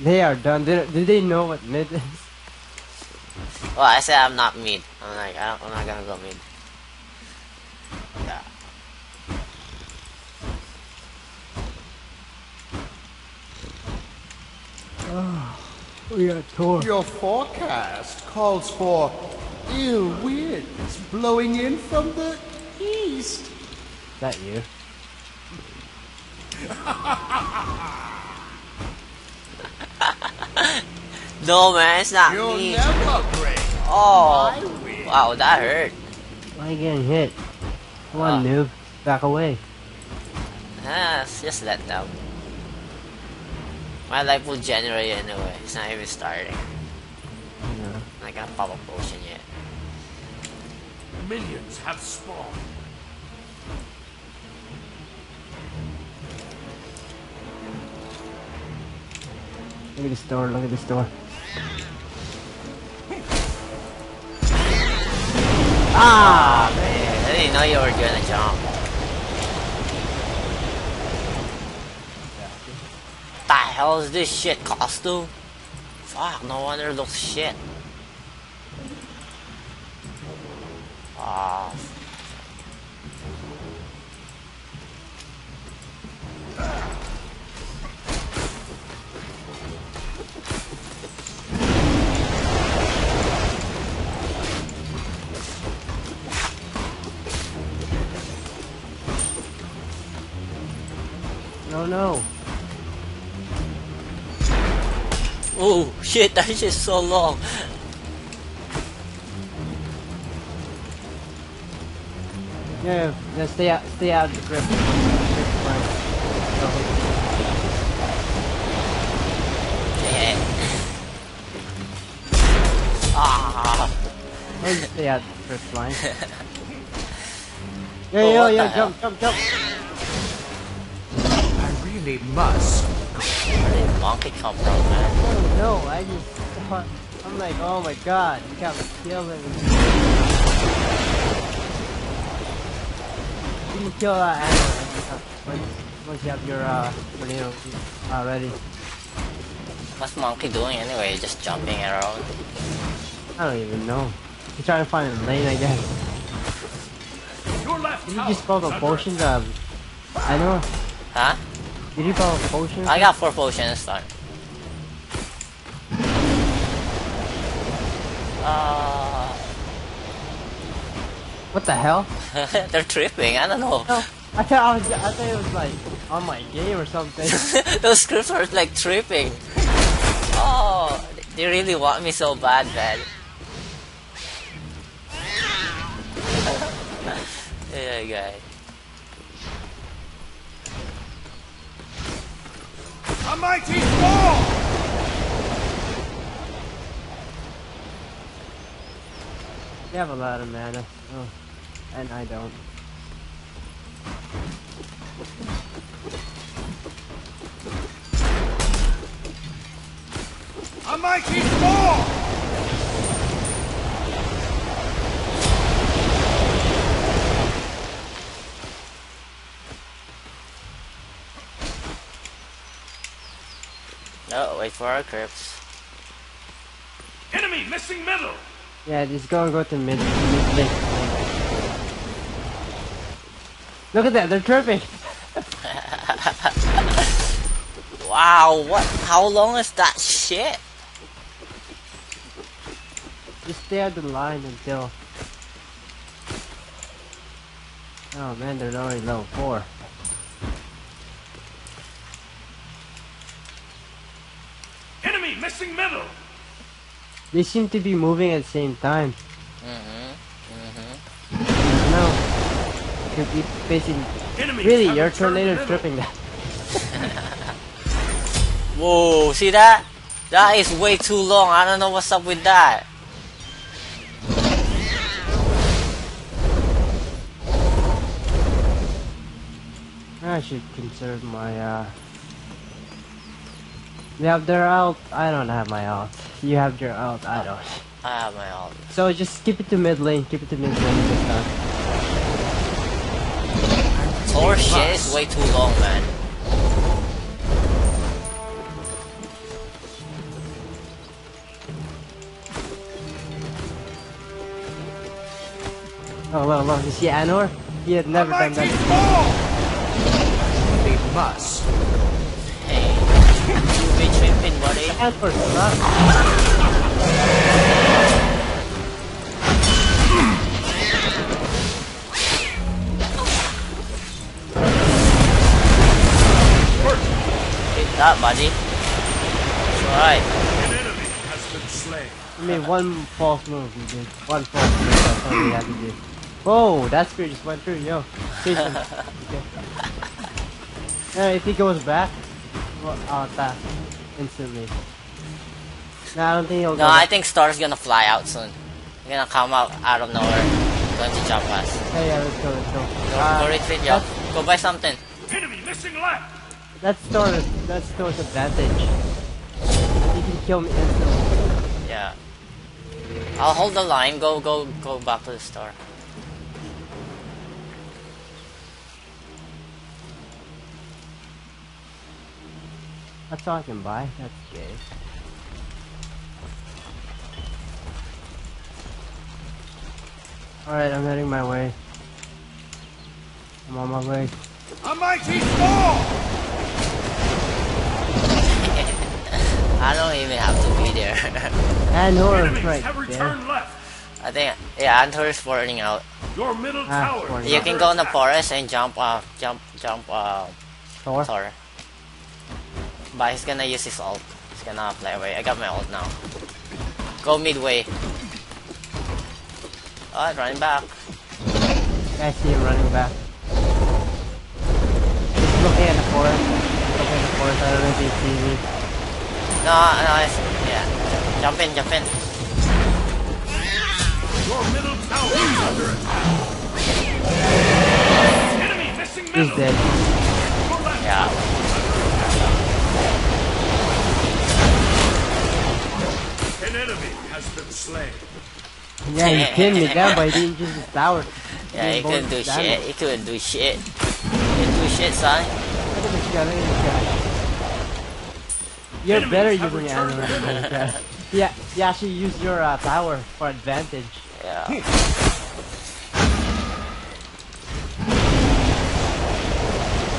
They are done. Did, did they know what mid is? Well, I said I'm not mid. I'm like, I don't, I'm not gonna go mid. Yeah. Oh, We got Thor. Your forecast calls for ill winds blowing in from the east. Is that you? No, man, it's not You'll me. never break Oh, wow, that hurt. Why are you getting hit? Come on, Ah. noob. Back away. Ah, it's just let down. My life will generate anyway. It's not even starting. Yeah. I'm not gonna pop a potion yet. Minions have spawned. Look at this door. Look at this door. Ah, man. I didn't know you were gonna jump. The hell is this shit costume? Fuck, no wonder it looks shit. No, no. Oh shit, that is shit's so long. Yeah, yeah, stay out, stay out of the grip. Yeah. Ah. Oh, stay out of the grip line. Yeah, yeah, yeah, jump, jump, jump. I really must. Where did monkey come from, man? Oh no, I just thought, I'm like, oh my god, you can't kill him. You can kill that animal once, once you have your uh, tornado uh, ready. What's monkey doing anyway? Just jumping around? I don't even know. He's trying to find a lane, I guess. Your left Did you just follow potions? Um, I know. Huh? Did you follow potions? I got four potions done. Uh, What the hell? they're tripping. I don't know. No, I thought I was. I thought it was like on my game or something. Those scripts are like tripping. Oh, they really want me so bad, man. yeah, guy. A mighty you have a lot of mana. Oh, and I don't. A mighty fall! Oh, wait for our crypts. Enemy missing middle! Yeah, just go and go to mid. mid lane. Look at that, they're tripping. Wow, what? How long is that shit? Just stay on the line until. Oh man, they're already level four. Enemy missing middle! They seem to be moving at the same time. Mm-hmm. No. Could be facing. Enemy Really, your returned tornado's middle. tripping that. Whoa, see that? That is way too long. I don't know what's up with that. I should conserve my uh. Yeah, their ult. I don't have my ult. You have your ult. I don't. I have my ult. So just keep it to mid lane. Keep it to mid lane. This oh, shit is way too long, man. Oh well, well, you see Anhur? He had never done that. Before. We must tripping, buddy. Anhur sucks. Take that, buddy. It's alright. An enemy has been slain. I mean, one false move he did. One false move. That's all he had to do. Whoa, that spear just went through. Yo, okay. Yeah, if he goes back, well, uh, I'll attack instantly. No, I don't think he'll No, go I think Star's gonna fly out soon. He's gonna come out out of nowhere. Going to jump us. Yeah, yeah, let's go, let's go. Go, Uh, go retreat, yo. that's- Go buy something. Enemy missing left. That's Thor's, that's Star's advantage. He can kill me instantly. Yeah. I'll hold the line. Go, go, go back to the store. That's all I can buy. That's gay. Alright, I'm heading my way. I'm on my way. A mighty fall! I don't even have to be there. And Nora Enemies right have there. returned left. I think, yeah, Anhur is porting out. Your middle Ah, tower. You can go in the forest and jump, uh, jump, jump, uh, Thor? Thor. But he's gonna use his ult. He's gonna play away. I got my ult now. Go midway. Oh, running back. I see him running back. He's looking at the forest. Looking at the forest. I don't know if he sees me. No, no, it's, yeah. Jump in, jump in. Your middle tower is under attack. Enemy missing He's dead. Yeah. An enemy has been slain. Yeah, he pinned me down, but he didn't use his power. Yeah, he didn't couldn't do bonus damage. shit. He couldn't do shit. He couldn't do shit, son. Look at this guy, look at this guy. You're Enemies better using returned Anhur to than this guy. Yeah, you actually use your uh, power for advantage. Yeah.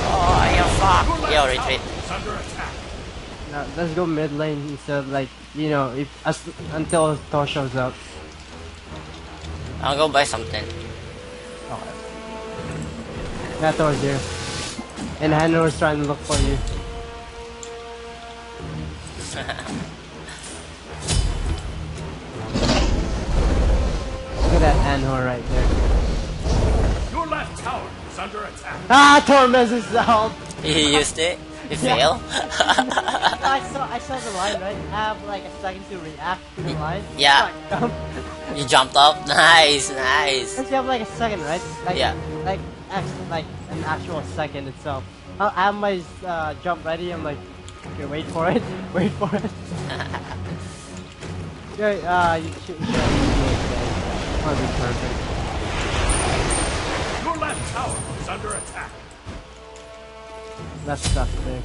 Oh, you fuck. Yo, retreat. Is under attack. Now, let's go mid lane instead of like, you know, if as, until Thor shows up. I'll go buy something. Okay. Yeah, Thor's here. And Anhur is trying to look for you. Look at that Anhur right there. Your left tower is under attack. Ah, Thor messes out! He used it. He Yeah. failed. I saw, I saw the line, right? I have like a second to react to the line. Yeah. Like, you jumped up. Nice, nice. Since you have like a second, right? Like, Yeah. Like, act- like an actual second itself. I I have my uh, jump ready. I'm like, okay, wait for it, wait for it. yeah, uh, you should, you should have to do it today. That'll be perfect. Your left tower is under attack. That's stuff there.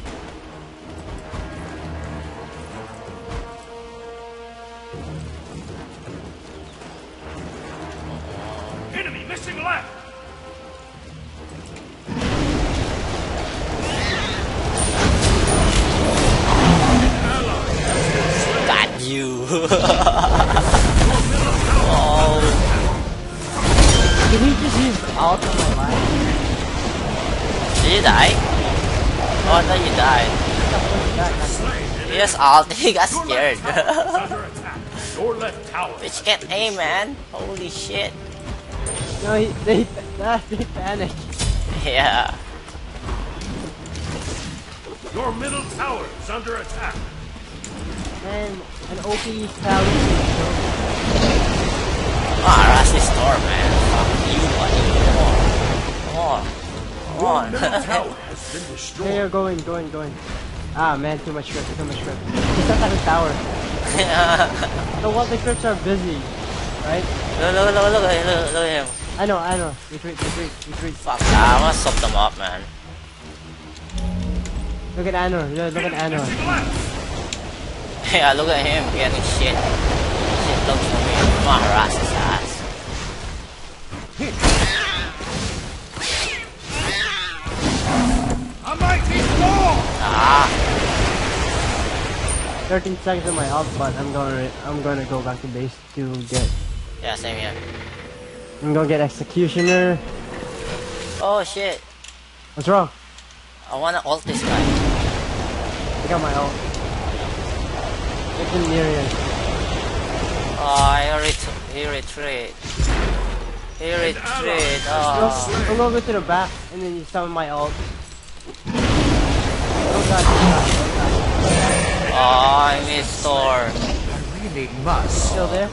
under attack. Your left tower. Bitch can't aim, man. Holy shit. No, he they that they panicked. Yeah. Your middle tower is under attack. And an OP Sally. Ah, rush this door, man. Fuck you, buddy. Come on. Come on. Middle Come on. tower has been destroyed. you're going, going, going. Ah man, too much script, too much script. He's stuck at the tower. The what the scripts are busy, right? look, look, look, look, look, look, look at him. I know, I know. Retreat, retreat, retreat. Fuck, ah, I'm gonna soak them up, man. Look at Anhur. Yeah, look at Anhur. Yeah, look at him getting shit. Shit looks for me. I'm gonna harass his ass. A mighty! Ah. 13 seconds in my health, but I'm gonna I'm gonna go back to base to get. Yeah, same here. I'm gonna get executioner. Oh shit! What's wrong? I wanna ult this guy. I got my ult. It's in Miriam. Oh, I ret he retreat. He retreat. Oh. Go, go, go to the back, and then you summon my ult. Oh god, oh god, oh oh, I missed Thor. I really must. Still there?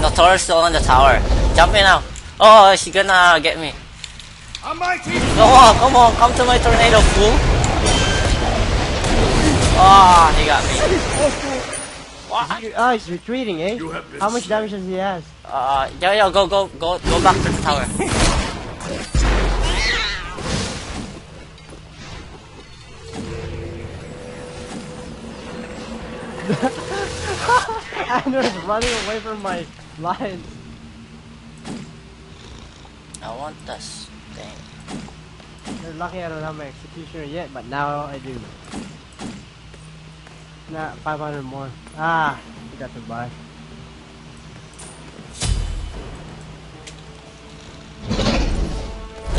No, Thor's still on the tower. Jump in now. Oh, she gonna get me. A mighty Come on, come on, come to my tornado, fool. Oh, he got me. What? Ah, he's retreating, eh? You have been How much damage does he has? Uh, yo, yo, go, go, go, go back to the tower. Anders running away from my lines. I want this thing. You're lucky I don't have my executioner yet, but now I do. Nah, 500 more. Ah, forgot to buy.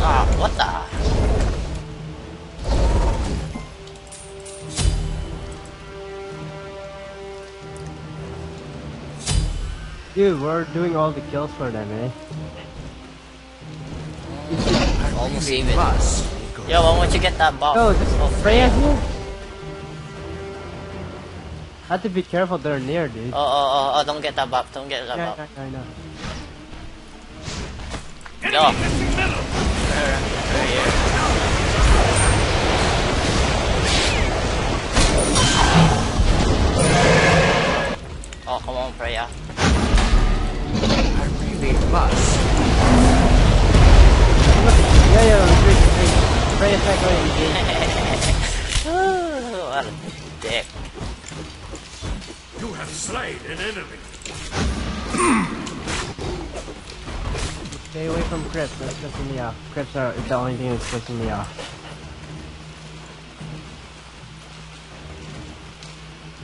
Ah, what the? Dude, we're doing all the kills for them, eh? Almost even. must. Yo, why won't you get that box? Oh, this Oh, Freya's here? Have to be careful, they're near, dude. Oh, oh, oh, oh, don't get that bop, don't get that yeah, bop. yeah, I know. Yo. Right, right here. Oh, come on, Freya. I really must. Yeah, yeah, retreat, retreat. Freya's not going to engage. what a dick. You have slain an enemy. Stay away from Crypt, that's pissing me off. Crypts are the only thing that's pissing me off.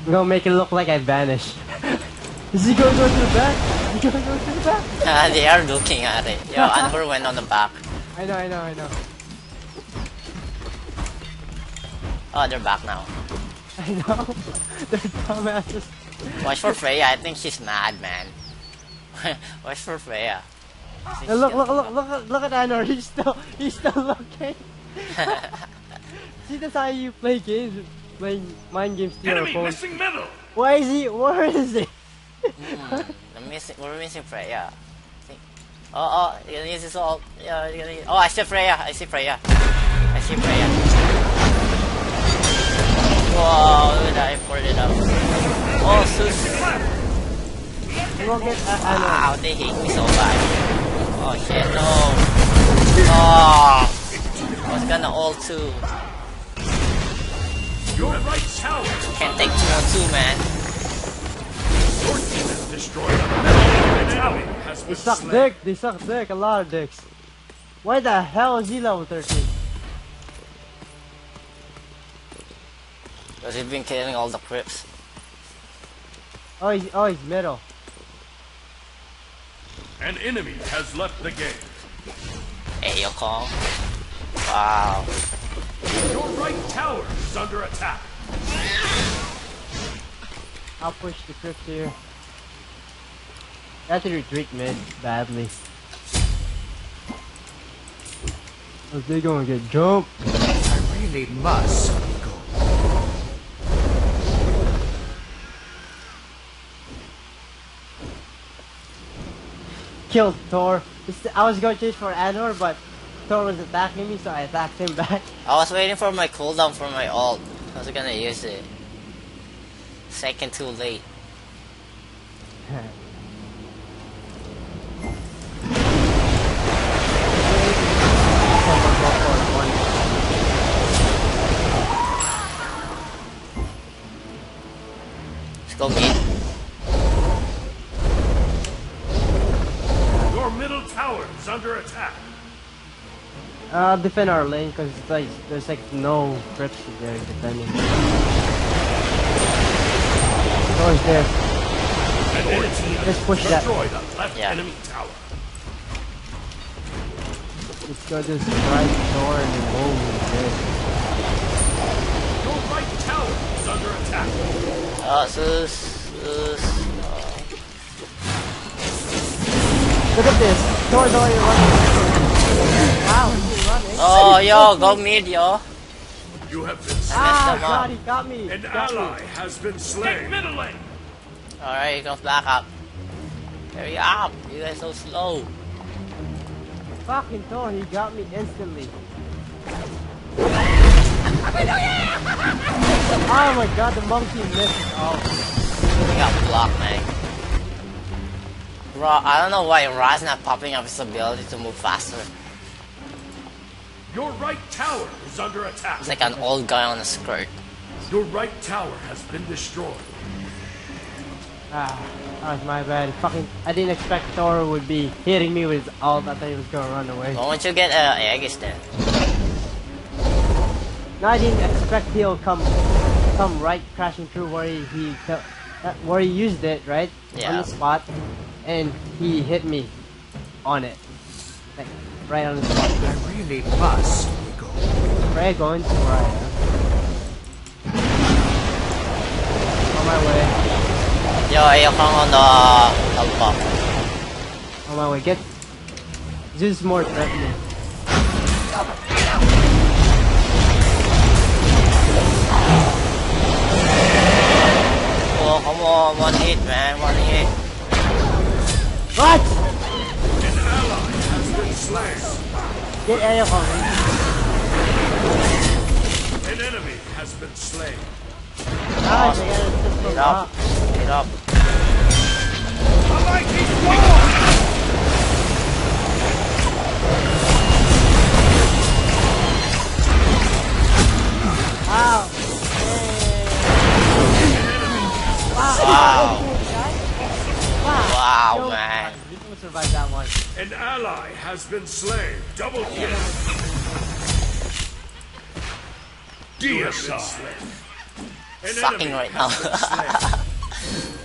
I'm gonna make it look like I vanished. Is he gonna go to the back? Is he gonna go to the back? Ah, they are looking at it. Yo, Anhur went on the back. I know, I know, I know. Oh, they're back now. I know. They're dumbasses. Watch for Freya. I think she's mad, man. Watch for Freya. I Hey, look, look, look, look, at- look at Anhur. He's still, he's still looking. See, that's how you play games, playing mind games to your Enemy opponent. missing middle. Why is he? Where is he? I'm missing, we're missing Freya. Oh, oh, you're gonna use this all. Yeah, you're gonna use, oh, I see Freya. I see Freya. I see Freya. Whoa, look at that. I poured it out. Oh, Sus. Won't get uh, Wow, they hate me so bad. Oh shit, no. Oh, I was gonna ult too. Your right tower. Can't take two on two, man. Your team has destroyed a middle. An enemy has They been suck slain. dick. They suck dick. A lot of dicks. Why the hell is he level 13? Because he's been killing all the crips. Oh, he's, oh, he's middle. An enemy has left the game. Hey, yo, Kong. Wow. Your right tower is under attack. I'll push the crypt here. Have to retreat mid badly. Or they gonna get jumped. I really must go. Killed Thor. I was going to chase for Anhur, but Thor was attacking me, so I attacked him back. I was waiting for my cooldown for my ult. I was gonna use it. Second too late. Uh, defend our lane, because like, there's like no crypts there defending. Thor's there. An enemy has Let's push that. destroyed a left Yeah. enemy tower. Let's go to strike Thor and then holy shit. Your right tower is under attack. Oh, sus, sus. Look at this. Thor's already running. Wow, he's running. Oh, yo, go mid, yo. You have been slain. Ah. God, he got me. An Got me. ally has been slain. middle lane. Alright, he comes back up. Hurry up, you guys so slow. Fucking Thor, he got me instantly. Oh my god, the monkey misses. Oh, He got blocked, man. Ra, I don't know why Ra's not popping up his ability to move faster. Your right tower is under attack. It's like an old guy on a skirt. Your right tower has been destroyed. ah, that was my bad. Fucking, I didn't expect Thor would be hitting me with all that I thought he was gonna run away. Why don't you get uh, Aegis then? No, I didn't expect he'll come, come right crashing through where he, he uh, where he used it, right? Yeah. On the spot, and he hit me on it, like right on the spot. I really must go. Right going to where I am. On my way. Yo, Ao Kuang on the top. On my way. Get. This is more threatening. Oh, come on, one hit, man, one hit. What? An ally has been slain. Get Ao Kuang. An enemy has been slain. Nice. I got a pistol. Get up, get up. A mighty storm! Wow. Wow, survive. An ally has been slain. Double kill. Deicide. An Sucking enemy right now.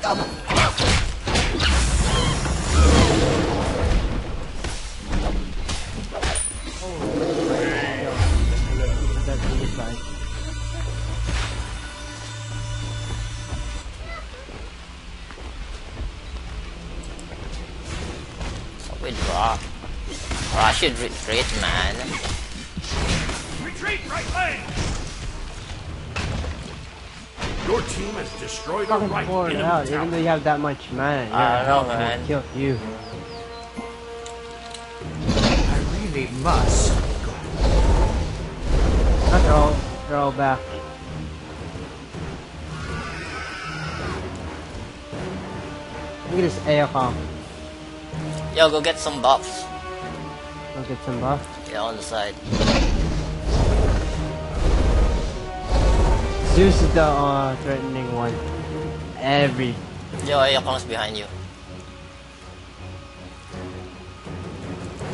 been should retreat, man. Retreat right lane. Your team has destroyed a Fucking right pour enemy out, even though you have that much mana. I your don't know, man. Kill you. I really must. Not they're all, they're all back. Look at this AFM. Yo, go get some buffs. Go get some buff. Yeah, on the side. Zeus is the uh, threatening one. Every. Yo, Ao Kuang's behind you.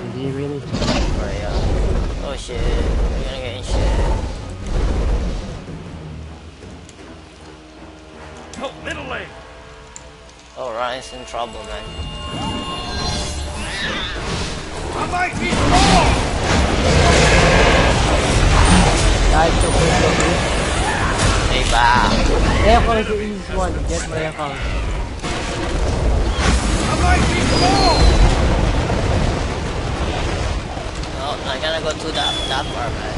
Is he really? Freya. Oh shit, we're gonna get in shit. Help middle lane. Oh, Ryan's in trouble, man. A mighty storm. Guys, so quick, so quick. Hey, bah. AFM is the easiest one. Get AFM. A mighty storm. No, I'm gonna go to that, that far, man.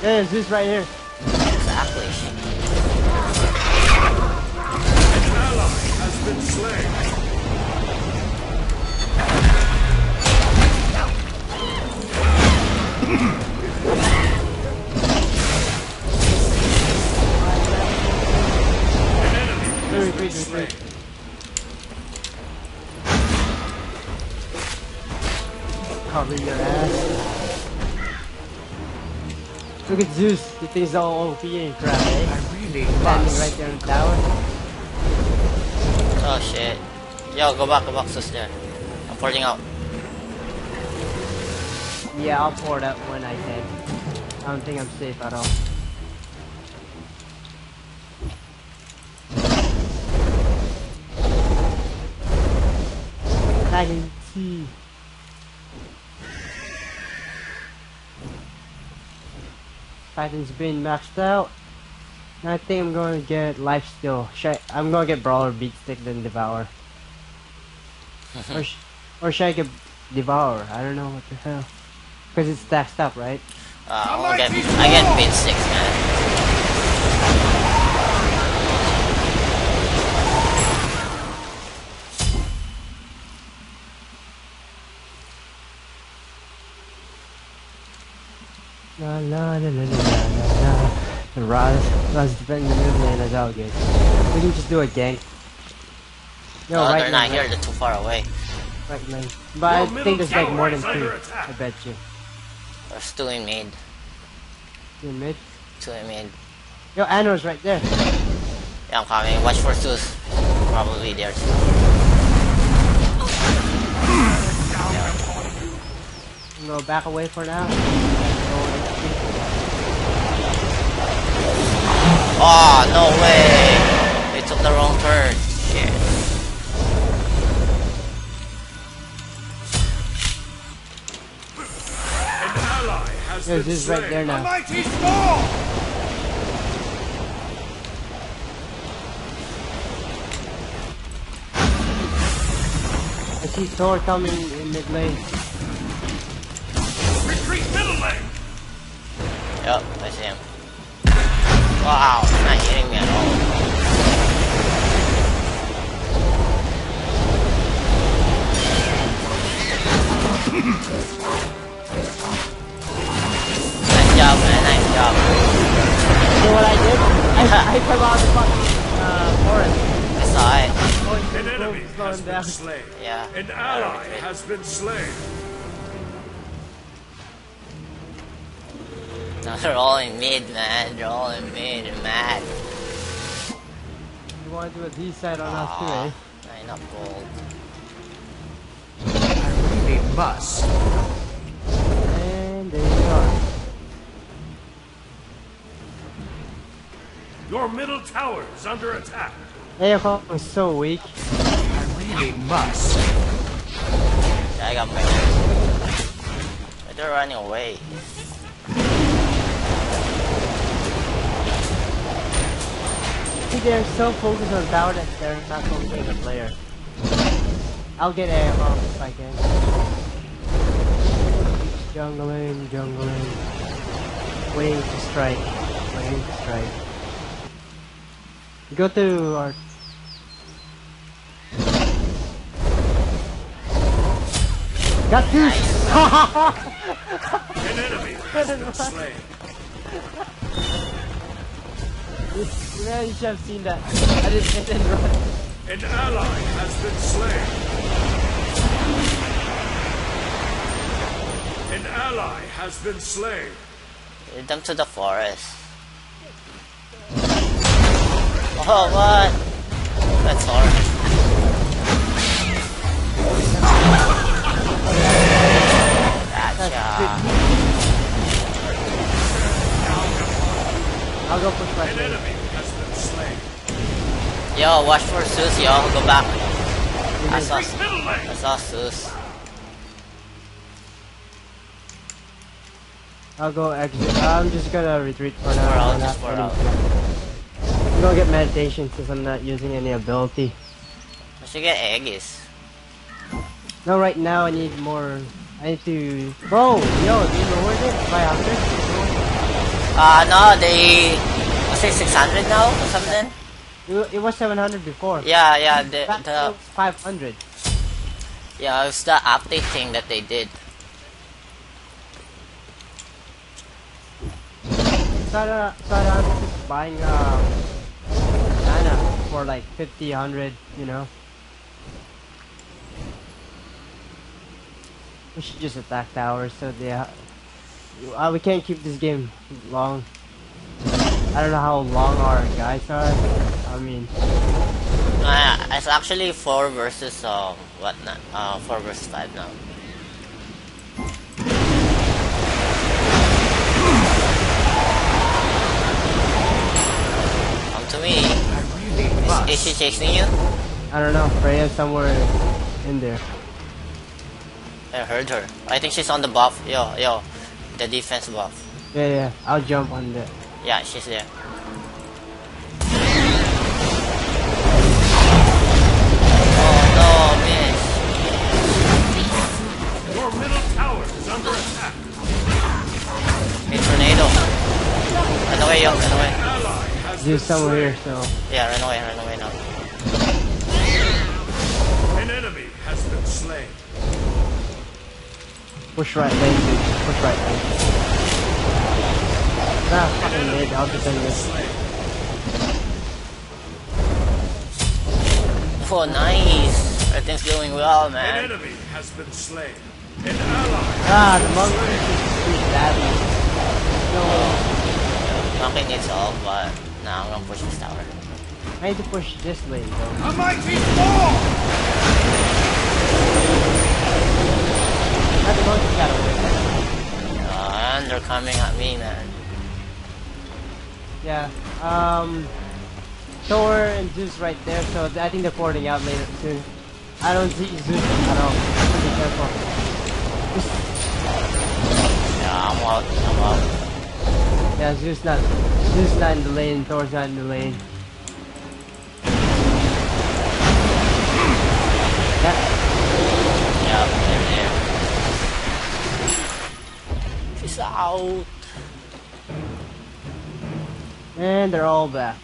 There's this right here. Exactly. An ally has been slain. An enemy has Retreat, been retreat, slain. retreat. Cover your ass. Look at Zeus. He thinks all OP and crap, eh? I really Standing must. right there in the tower. Oh shit. Yo, go back, go back, sister. I'm porting out. Yeah, I'll pour it up when I can. I don't think I'm safe at all. Silent tea. Titan's been maxed out. I think I'm gonna get lifesteal. Should I, am gonna get brawler, beatstick, then devour. or, sh or should I get devour? I don't know what the hell. Because it's stacked up, right? Uh, I'll get, I get beat six, man. La la la la la la la. And Raz, Raz defending the mid lane as all good. We can just do it, gank. No, No, right they're not lane, here. They're too far away. right lane. But I think there's like more than two. attack. I bet you. They're still in mid. In mid. Two in mid. Yo, Ano's right there. Yeah, I'm coming. Watch for Zeus. Probably there too. I'm gonna back away for now. Oh, no way! They took the wrong turn. Has Yo, been Zeus slain. right there A now. mighty storm! I see Thor coming in mid lane. Retreat middle lane. Yep, I see him. Wow, not hitting me at all. nice job, man. Nice job. See what I did? I, I come out of the fucking uh, forest. I saw it. An enemy slow has him been down. slain. Yeah. An ally has been slain. No, they're all in mid, man. They're all in mid and mad. You want to do a D side on us too, eh? Aw, nine up gold. I really must. Your middle tower is under attack. AFO is so weak. I really must. Yeah, I got more. They're running away. See, they're so focused on power that they're not focusing on the player. I'll get AFO if I can. Jungling, jungling. Waiting to strike. Waiting to strike. Go to our Got two! An enemy has been slain. You man, you should have seen that. I didn't, I didn't run. An ally has been slain. An ally has been slain. Lead them to the forest. Oh, what? That's hard. Gotcha. I'll go push my An enemy has been slain. Yo, watch for Zeus, yo. Go back. I saw, Retreat I saw Zeus. I'll go exit. I'm just gonna retreat for now. We're out, just not we're out. I'm gonna get meditation since I'm not using any ability. I should get Aegis. No, right now I need more. I need to. Bro, yo, do you lowered it by 100? Uh, no, they... Was it 600 now or something? It It was 700 before. Yeah, yeah, the, the, to 500. yeah, it was the update thing that they did. So I don't, so I don't buying Nana for like 50, 100, you know. We should just attack towers so they. Uh, we can't keep this game long. I don't know how long our guys are. I mean, Uh, it's actually 4 versus, um, what not, uh, 4 versus 5 now. Is, she chasing you? I don't know. Freya's somewhere in there. I heard her. I think she's on the buff. Yo, yo, the defense buff. Yeah, yeah. I'll jump on the. Yeah, she's there. Oh no, miss. Your middle tower is under attack. Hey, tornado. Run away, yo, run away. Ally has There's been someone here, so Yeah, run away, run away now. An enemy has been slain. push right lane, dude. Push right lane. Nah, fucking mid. I'll defend this. Oh, nice. Everything's going well, An man. enemy has been slain. An ally. Ah, the monk is pretty badly. No, Monkey needs help, but nah, I'm gonna push this tower. I need to push this lane, though. A mighty fall. Not the monkey got away. And they're coming at me, man. Yeah. Um, Thor and Zeus right there, so I think they're porting out later soon. I don't see Zeus at all. Be careful. Yeah, I'm out. I'm out. Yeah, Zeus not. Zeus not in the lane. Thor's not in the lane. Yeah. Yeah, they're there. She's out. And they're all back.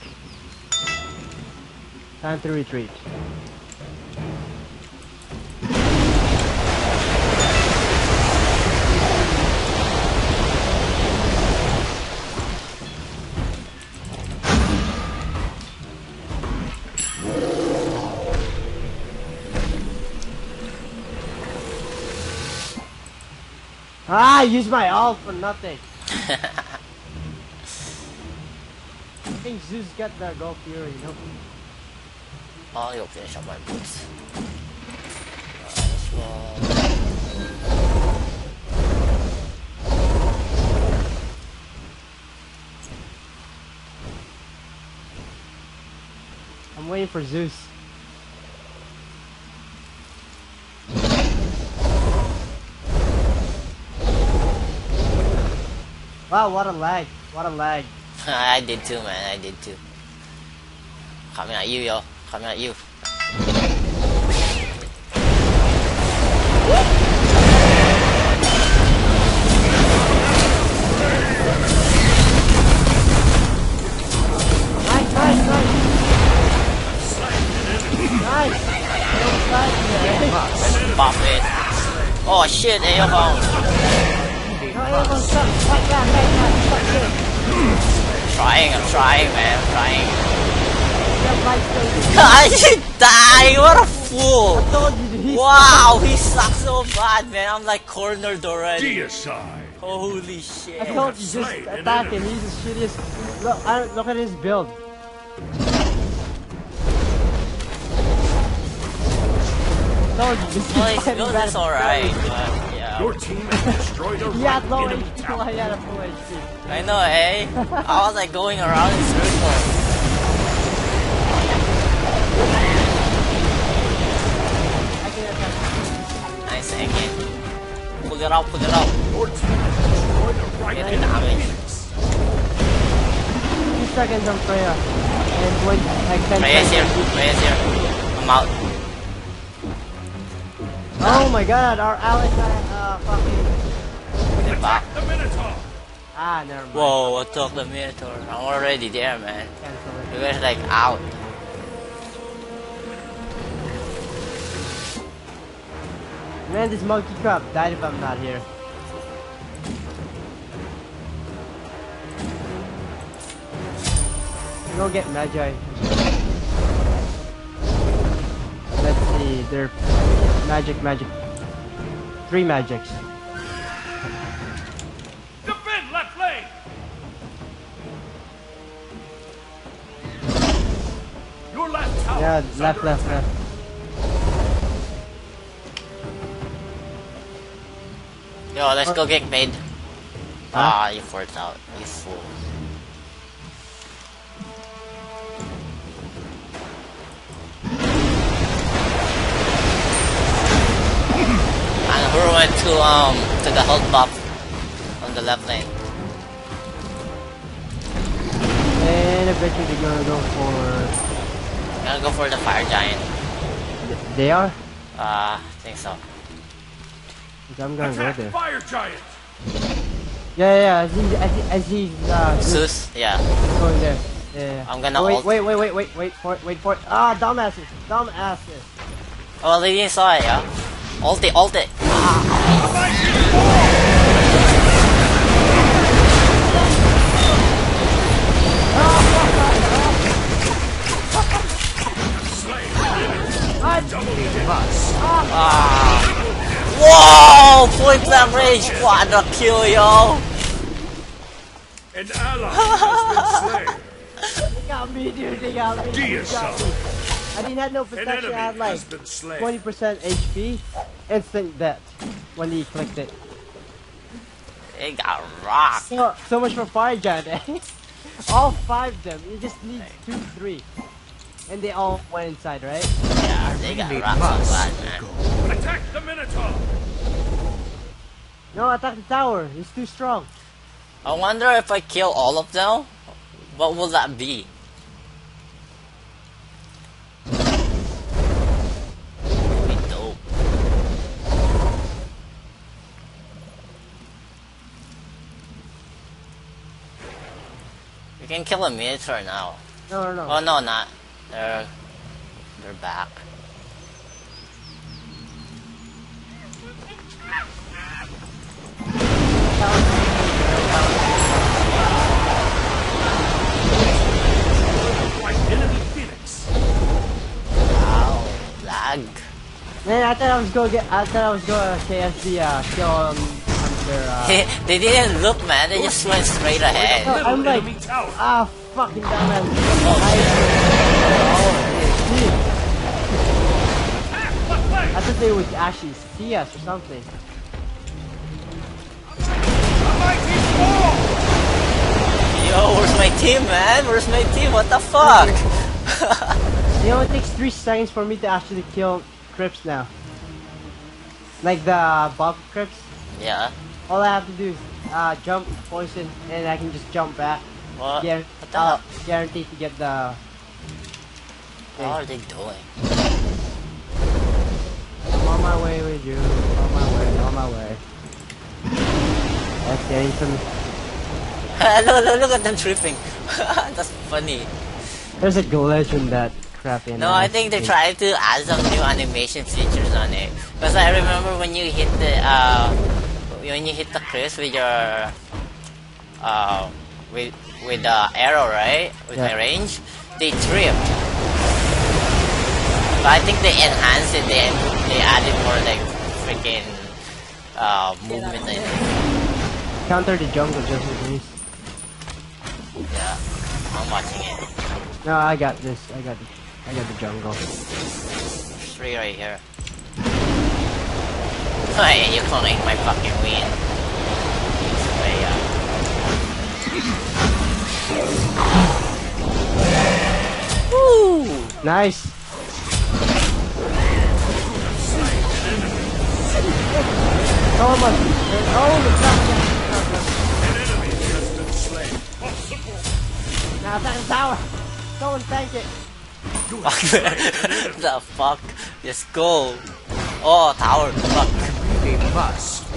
Time to retreat. Ah, I used my ult for nothing. I think Zeus got the Gold Fury, you know? Oh, you'll finish up my boots. I'm waiting for Zeus. Wow, what a lag. What a lag. I did too, man. I did too. Coming at you, yo. Coming at you. Nice, nice, nice. Nice. No flag there. Pop it. Oh shit, AO phone. No, everyone suck. Fuck that, hey, man. Fuck shit. Trying, I'm trying, man. I'm trying. That. I should die. What a fool. told you, dude. He's Wow, he sucks so bad, man. I'm like cornered already. Deicide. Holy shit. I told you, just Slain an attack him. He's the shittiest. Look, I look at his build. Told you, this Well, his build is alright, but yeah. Your team has destroyed a He had right low enemy HP, tower. he had a full HP. I know, eh? I was like going around in circles. I can attack. Nice again. Put it out, put it out. Your team has destroyed a right Get the enemy damage. Phoenix. Two seconds on Freya. And wait, like 10 Freya's here, seconds. Freya's here. I'm out. Oh my god, our got uh, fucking. Get back. The Minotaur. Ah, never mind. Whoa, what took the Minotaur? I'm already there, man. You guys like out. Man, this monkey crap died if I'm not here. Go get Magi. Let's see, they're magic, magic. Three magics. Defend left lane. Your left tower Yeah, left, left, attack. left. Yo, let's go get made. Huh? Ah, you forced out. You fool. And went to um to the health buff on the left lane. And eventually they're gonna go for. I'm gonna go for the fire giant. They are. Uh, I think so. I'm gonna go there. fire giant! Yeah, yeah. yeah, As he, as he, as he's uh, Zeus, yeah. going there. Yeah, yeah. I'm gonna Oh, wait, ult. wait, wait, wait, wait, wait for it, wait for it. Ah, dumbasses, dumbasses. Oh, they didn't saw it, yeah. Ult it, ult it. Ah. Whoa! Point blank range, quadra kill, yo. An ally has been slain. They got me, dude. They got me. They got me. I didn't have no An protection. enemy I had like has been slain. 20% HP. Instant death when he clicked it. They got rocked. So, so much for fire giant. eh? all five of them. You just need two, three, and they all went inside, right? Yeah, they got rocked so bad, man. Attack the Minotaur! No, attack the tower. He's too strong. I wonder if I kill all of them, what will that be? Be We can kill a Minotaur now. No, no, no. Oh no, not. They're they're back. Like enemy Phoenix. Wow, lag. Man, I thought I was gonna get. I thought I was gonna KSD uh, kill um, under. Uh, They, they didn't look, man. They just went straight ahead. No, I'm like, ah, fucking dumbass. I thought they would actually see us or something. A mighty fall! Yo, where's my team, man? Where's my team? What the fuck? It only takes three seconds for me to actually kill creeps now. Like the Bob creeps. yeah. All I have to do is uh, jump, poison, and I can just jump back. What? Guar- What the uh, guaranteed to get the. What are they doing? I'm on my way with you. On my way. On my way. That's getting some. look, look, look at them tripping. That's funny. There's a glitch in that crap. In No, I think they're trying to add some new animation features on it. Because I remember when you hit the uh, when you hit the Chris with your uh, with with the arrow, right? With my range, they tripped. But I think they enhanced it. They they added more like freaking uh, movement. Counter the jungle just in case. Yeah, I'm watching it. No, I got this. I got the. I got the jungle. There's three right here. Hey, you can't my fucking win. Hey, Woo! Nice. Oh my! Oh the An enemy has been slain. Possible. Now attack the tower. Someone tank it. Fuck the fuck? Let's go. Oh, tower. Fuck. We must.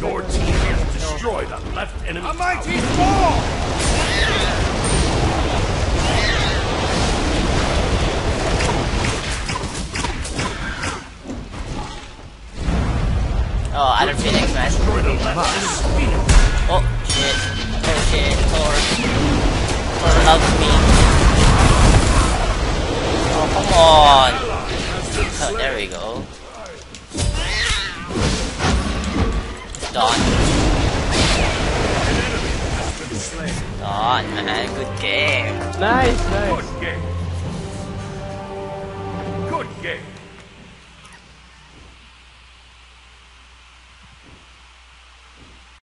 Your team it. has destroyed a left enemy A mighty fall! Oh, other Phoenix, man. Destroyed a left enemy Phoenix. Oh, shit. Oh, shit. Thor. Thor loves me. Oh, come on. Ally has been Oh, there we go. Done. Done, man. Good game. Nice, nice. Good game. Good game.